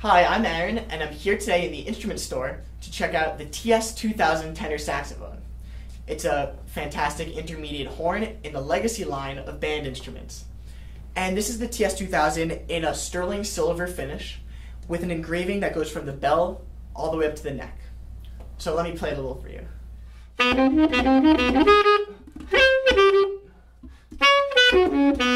Hi, I'm Aaron, and I'm here today in the instrument store to check out the TS2000 tenor saxophone. It's a fantastic intermediate horn in the legacy line of band instruments. And this is the TS2000 in a sterling silver finish with an engraving that goes from the bell all the way up to the neck. So let me play it a little for you.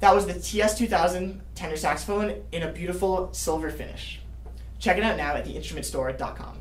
That was the TS2000 tenor saxophone in a beautiful silver finish. Check it out now at theinstrumentstore.com.